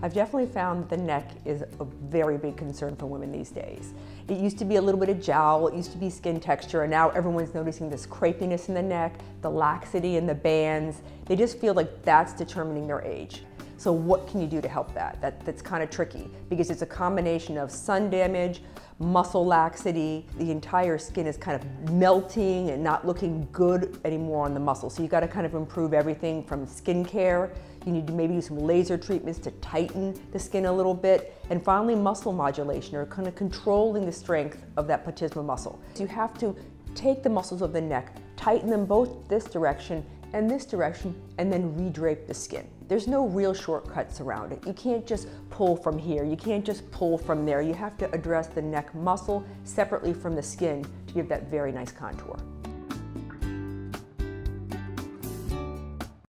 I've definitely found that the neck is a very big concern for women these days. It used to be a little bit of jowl, it used to be skin texture, and now everyone's noticing this crepiness in the neck, the laxity in the bands. They just feel like that's determining their age. So what can you do to help that? that that's kind of tricky because it's a combination of sun damage, muscle laxity, the entire skin is kind of melting and not looking good anymore on the muscle. So you got to kind of improve everything from skin care. You need to maybe do some laser treatments to tighten the skin a little bit. And finally, muscle modulation or kind of controlling the strength of that platysma muscle. So you have to take the muscles of the neck, tighten them both this direction and this direction, and then redrape the skin. There's no real shortcuts around it. You can't just pull from here. You can't just pull from there. You have to address the neck muscle separately from the skin to give that very nice contour.